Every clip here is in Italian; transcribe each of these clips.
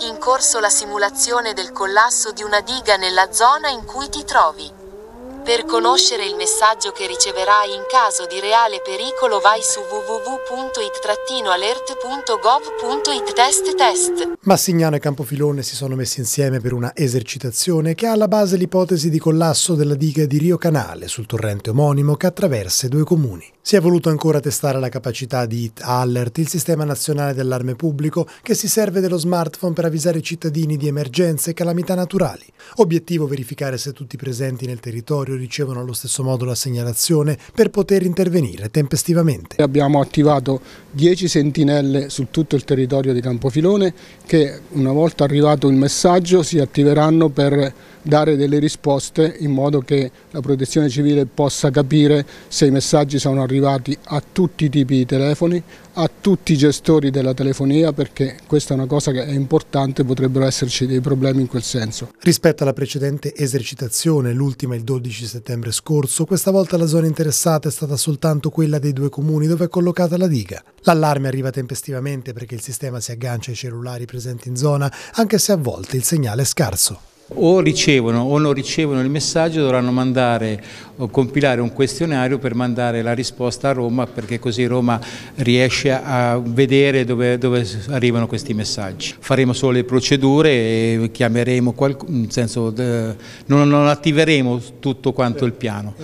In corso la simulazione del collasso di una diga nella zona in cui ti trovi. Per conoscere il messaggio che riceverai in caso di reale pericolo vai su www.it-alert.gov.it test test. Massignano e Campofilone si sono messi insieme per una esercitazione che ha alla base l'ipotesi di collasso della diga di Rio Canale sul torrente omonimo che attraversa i due comuni. Si è voluto ancora testare la capacità di IT Alert, il sistema nazionale d'allarme pubblico che si serve dello smartphone per avvisare i cittadini di emergenze e calamità naturali. Obiettivo verificare se tutti i presenti nel territorio ricevono allo stesso modo la segnalazione per poter intervenire tempestivamente. Abbiamo attivato 10 sentinelle su tutto il territorio di Campofilone che una volta arrivato il messaggio si attiveranno per dare delle risposte in modo che la protezione civile possa capire se i messaggi sono arrivati a tutti i tipi di telefoni, a tutti i gestori della telefonia perché questa è una cosa che è importante, potrebbero esserci dei problemi in quel senso. Rispetto alla precedente esercitazione, l'ultima il 12 settembre scorso, questa volta la zona interessata è stata soltanto quella dei due comuni dove è collocata la diga. L'allarme arriva tempestivamente perché il sistema si aggancia ai cellulari presenti in zona, anche se a volte il segnale è scarso o ricevono o non ricevono il messaggio dovranno mandare o compilare un questionario per mandare la risposta a Roma perché così Roma riesce a vedere dove, dove arrivano questi messaggi. Faremo solo le procedure e chiameremo qualcuno, senso, non, non attiveremo tutto quanto il piano.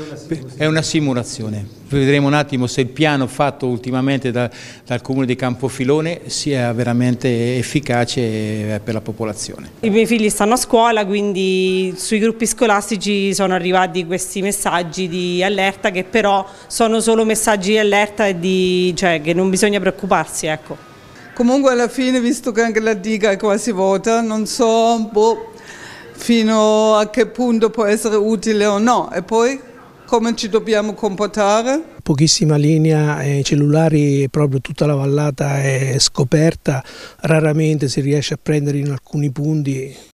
È una simulazione vedremo un attimo se il piano fatto ultimamente da, dal comune di Campofilone sia veramente efficace per la popolazione. I miei figli stanno a scuola quindi sui gruppi scolastici sono arrivati questi messaggi di allerta che però sono solo messaggi di allerta e di, cioè, che non bisogna preoccuparsi. Ecco. Comunque alla fine, visto che anche la diga è quasi vuota, non so boh, fino a che punto può essere utile o no. E poi come ci dobbiamo comportare? Pochissima linea eh, cellulari, proprio tutta la vallata è scoperta, raramente si riesce a prendere in alcuni punti